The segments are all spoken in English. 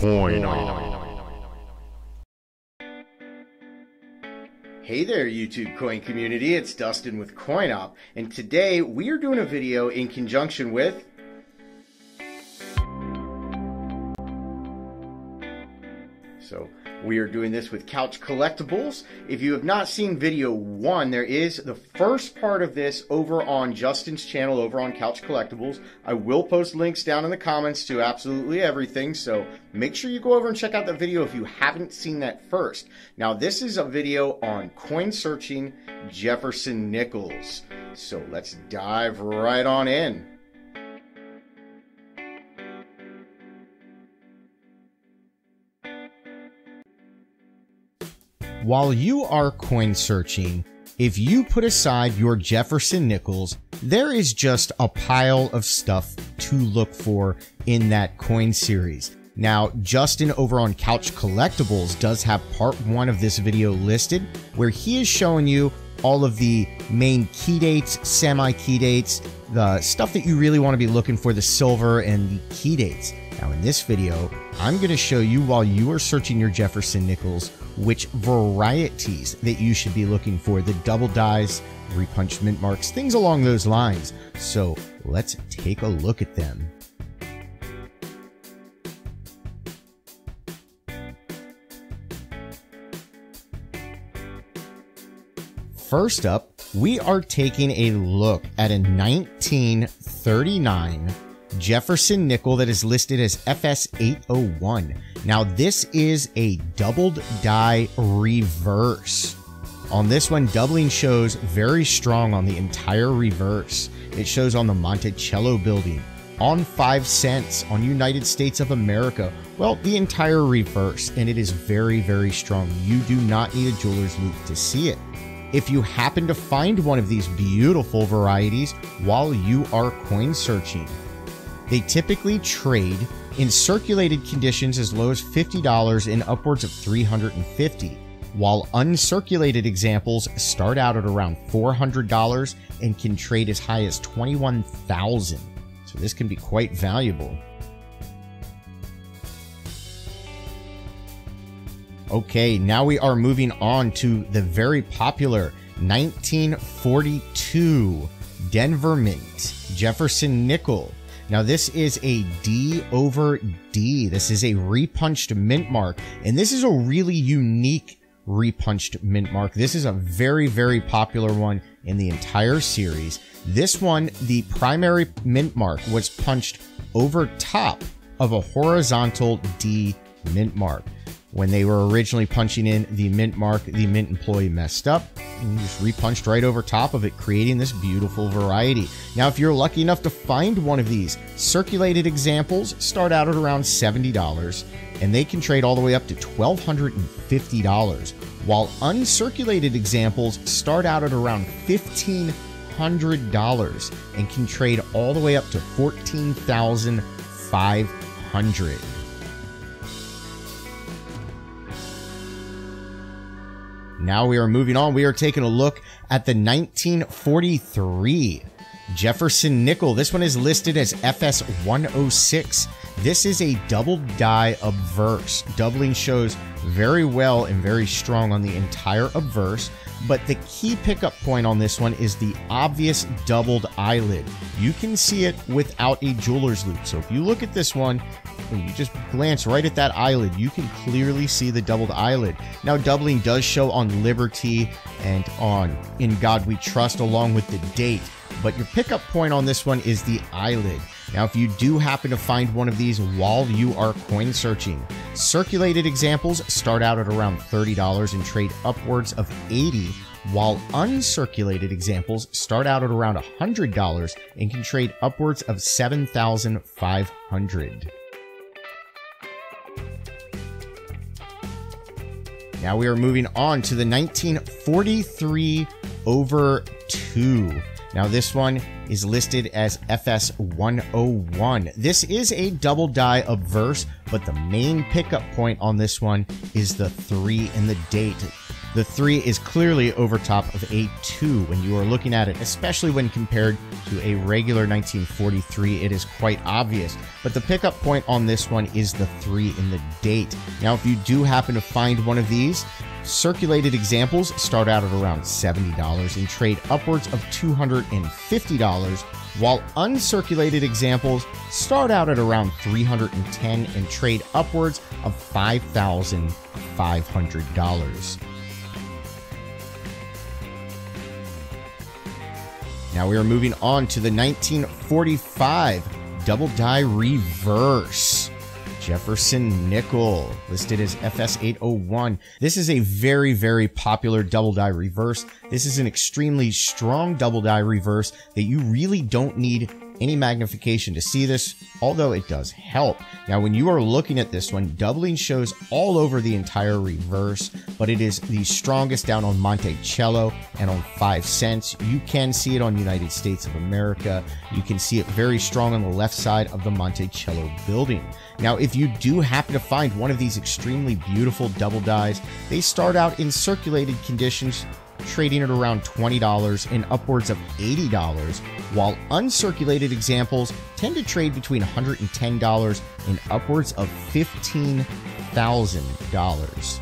Coin On. Hey there, YouTube coin community. It's Dustin with Coin Opp, and today we are doing a video in conjunction with we are doing this with Couch Collectibles. If you have not seen video one, there is the first part of this over on Justin's channel over on Couch Collectibles. I will post links down in the comments to absolutely everything, so make sure you go over and check out that video if you haven't seen that first. Now, this is a video on coin searching Jefferson Nickels. So let's dive right on in. While you are coin searching, if you put aside your Jefferson Nickels, there is just a pile of stuff to look for in that coin series. Now, Justin over on Couch Collectibles does have part one of this video listed where he is showing you all of the main key dates, semi key dates, the stuff that you really want to be looking for, the silver and the key dates. Now, in this video, I'm going to show you while you are searching your Jefferson Nickels which varieties that you should be looking for the double dies, repunched mint marks, things along those lines. So let's take a look at them. First up, we are taking a look at a 1939 Jefferson nickel that is listed as FS801. Now, this is a doubled die reverse. On this one, doubling shows very strong on the entire reverse. It shows on the Monticello building, on 5 cents, on United States of America. Well, the entire reverse, and it is very, very strong. You do not need a jeweler's loupe to see it. If you happen to find one of these beautiful varieties while you are coin searching, they typically trade in circulated conditions as low as $50 and upwards of $350, while uncirculated examples start out at around $400 and can trade as high as $21,000. So this can be quite valuable. Okay, now we are moving on to the very popular 1942 Denver Mint Jefferson Nickel now, this is a D over D. This is a repunched mint mark, and this is a really unique repunched mint mark. This is a very, very popular one in the entire series. This one, the primary mint mark was punched over top of a horizontal D mint mark. When they were originally punching in the mint mark, the mint employee messed up and just repunched right over top of it, creating this beautiful variety. Now, if you're lucky enough to find one of these, circulated examples start out at around $70 and they can trade all the way up to $1,250, while uncirculated examples start out at around $1,500 and can trade all the way up to $14,500. Now we are moving on. We are taking a look at the 1943 Jefferson Nickel. This one is listed as FS 106. This is a double die obverse. Doubling shows very well and very strong on the entire obverse. But the key pickup point on this one is the obvious doubled eyelid. You can see it without a jeweler's loupe. So if you look at this one, and you just glance right at that eyelid, you can clearly see the doubled eyelid. Now, doubling does show on Liberty and on In God We Trust along with the date, but your pickup point on this one is the eyelid. Now, if you do happen to find one of these while you are coin searching, circulated examples start out at around $30 and trade upwards of 80 while uncirculated examples start out at around $100 and can trade upwards of 7,500. Now we are moving on to the 1943 over 2. Now this one is listed as FS 101. This is a double die obverse, but the main pickup point on this one is the 3 in the date. The 3 is clearly over top of a 2 when you are looking at it, especially when compared to a regular 1943. It is quite obvious. But the pickup point on this one is the 3 in the date. Now, if you do happen to find one of these, Circulated examples start out at around $70 and trade upwards of $250, while uncirculated examples start out at around $310 and trade upwards of $5,500. Now we are moving on to the 1945 Double Die Reverse. Jefferson Nickel, listed as FS801. This is a very, very popular double die reverse. This is an extremely strong double die reverse that you really don't need any magnification to see this, although it does help. Now, when you are looking at this one, doubling shows all over the entire reverse, but it is the strongest down on Monticello and on 5 cents. You can see it on United States of America. You can see it very strong on the left side of the Monticello building. Now, if you do happen to find one of these extremely beautiful double dies, they start out in circulated conditions trading at around $20 and upwards of $80, while uncirculated examples tend to trade between $110 and upwards of $15,000.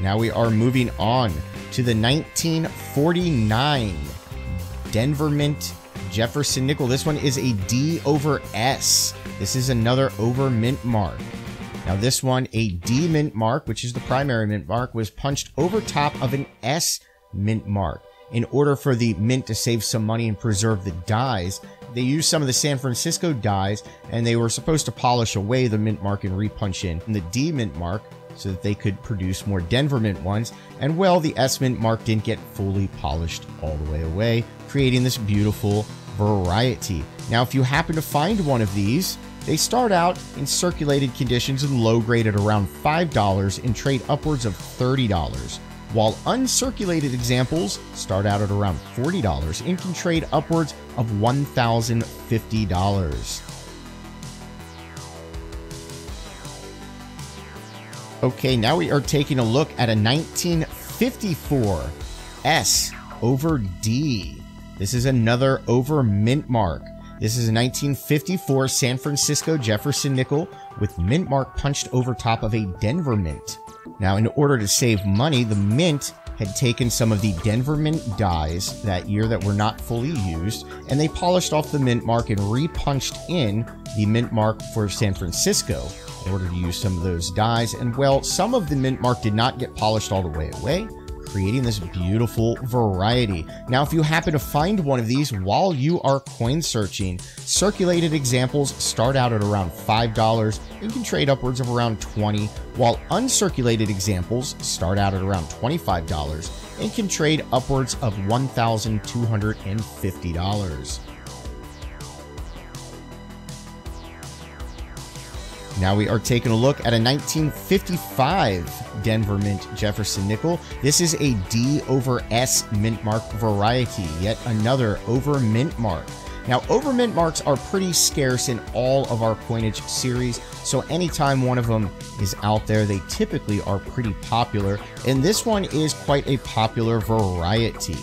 Now we are moving on to the 1949 Denver Mint Jefferson Nickel. This one is a D over S. This is another over mint mark. Now, this one, a D mint mark, which is the primary mint mark, was punched over top of an S mint mark. In order for the mint to save some money and preserve the dies, they used some of the San Francisco dies and they were supposed to polish away the mint mark and repunch in the D mint mark so that they could produce more Denver mint ones. And well, the S mint mark didn't get fully polished all the way away, creating this beautiful variety. Now, if you happen to find one of these, they start out in circulated conditions and low grade at around $5 and trade upwards of $30, while uncirculated examples start out at around $40 and can trade upwards of $1,050. Okay, now we are taking a look at a 1954 S over D. This is another over mint mark. This is a 1954 San Francisco Jefferson nickel with mint mark punched over top of a Denver mint. Now, in order to save money, the mint had taken some of the Denver Mint dies that year that were not fully used, and they polished off the mint mark and repunched in the mint mark for San Francisco in order to use some of those dies. And well, some of the mint mark did not get polished all the way away creating this beautiful variety. Now, if you happen to find one of these while you are coin searching, circulated examples start out at around $5 and can trade upwards of around 20, while uncirculated examples start out at around $25 and can trade upwards of $1,250. Now we are taking a look at a 1955 Denver Mint Jefferson Nickel. This is a D over S mint mark variety, yet another over mint mark. Now, over mint marks are pretty scarce in all of our coinage series, so anytime one of them is out there, they typically are pretty popular, and this one is quite a popular variety.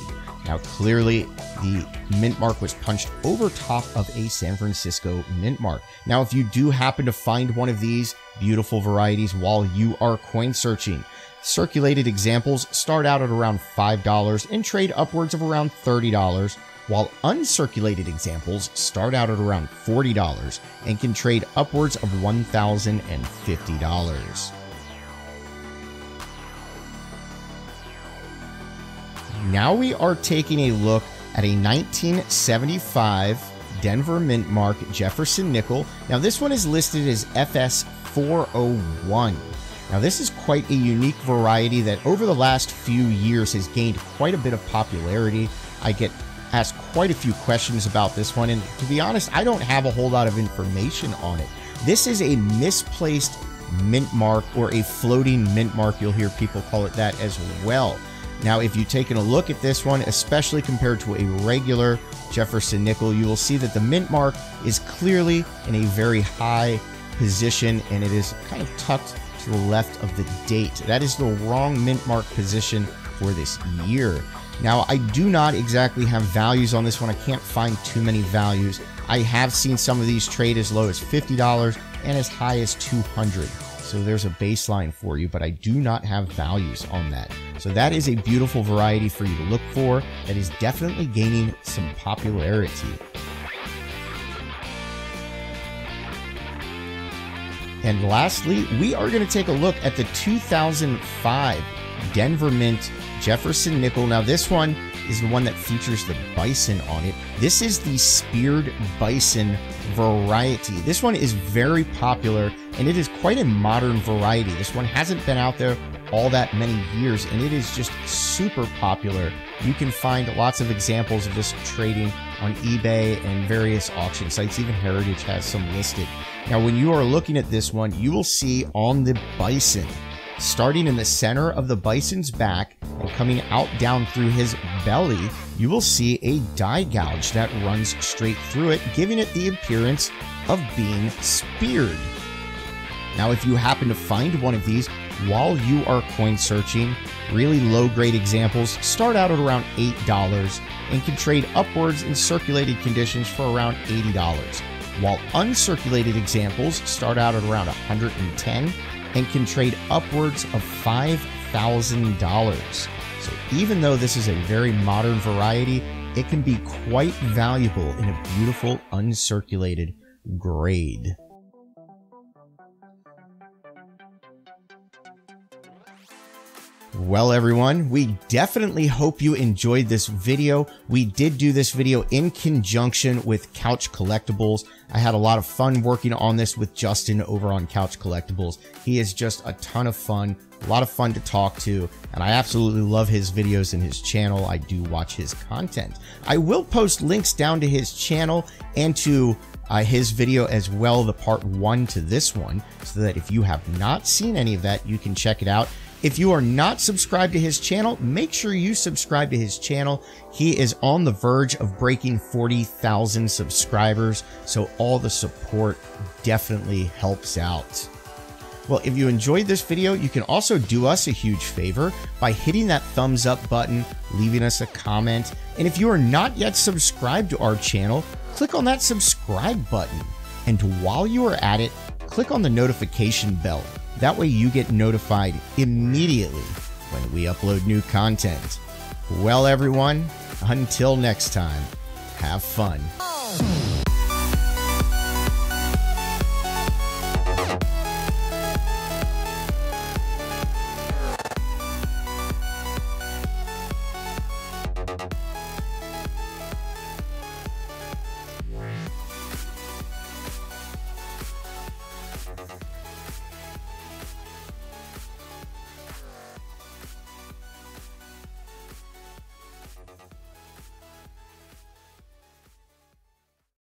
Now, clearly, the mint mark was punched over top of a San Francisco mint mark. Now, if you do happen to find one of these beautiful varieties while you are coin searching, circulated examples start out at around $5 and trade upwards of around $30, while uncirculated examples start out at around $40 and can trade upwards of $1,050. Now we are taking a look at a 1975 Denver Mint Mark Jefferson Nickel. Now this one is listed as FS 401. Now this is quite a unique variety that over the last few years has gained quite a bit of popularity. I get asked quite a few questions about this one and to be honest, I don't have a whole lot of information on it. This is a misplaced mint mark or a floating mint mark. You'll hear people call it that as well. Now, if you've taken a look at this one, especially compared to a regular Jefferson nickel, you will see that the mint mark is clearly in a very high position and it is kind of tucked to the left of the date. That is the wrong mint mark position for this year. Now, I do not exactly have values on this one. I can't find too many values. I have seen some of these trade as low as $50 and as high as 200 so there's a baseline for you, but I do not have values on that. So that is a beautiful variety for you to look for that is definitely gaining some popularity. And lastly, we are going to take a look at the 2005 Denver Mint Jefferson Nickel. Now, this one is the one that features the bison on it. This is the speared bison variety. This one is very popular and it is quite a modern variety. This one hasn't been out there all that many years and it is just super popular. You can find lots of examples of this trading on eBay and various auction sites. Even Heritage has some listed. Now, when you are looking at this one, you will see on the bison, starting in the center of the bison's back and coming out down through his belly, you will see a die gouge that runs straight through it, giving it the appearance of being speared. Now, if you happen to find one of these while you are coin searching, really low grade examples start out at around $8 and can trade upwards in circulated conditions for around $80, while uncirculated examples start out at around 110 and can trade upwards of $5,000. So even though this is a very modern variety, it can be quite valuable in a beautiful uncirculated grade. Well, everyone, we definitely hope you enjoyed this video. We did do this video in conjunction with Couch Collectibles. I had a lot of fun working on this with Justin over on Couch Collectibles. He is just a ton of fun, a lot of fun to talk to, and I absolutely love his videos and his channel. I do watch his content. I will post links down to his channel and to uh, his video as well, the part one to this one, so that if you have not seen any of that, you can check it out. If you are not subscribed to his channel, make sure you subscribe to his channel. He is on the verge of breaking 40,000 subscribers, so all the support definitely helps out. Well, if you enjoyed this video, you can also do us a huge favor by hitting that thumbs up button, leaving us a comment, and if you are not yet subscribed to our channel, click on that subscribe button. And while you are at it, click on the notification bell that way you get notified immediately when we upload new content. Well, everyone, until next time, have fun.